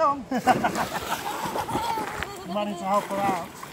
come. Money to help her out.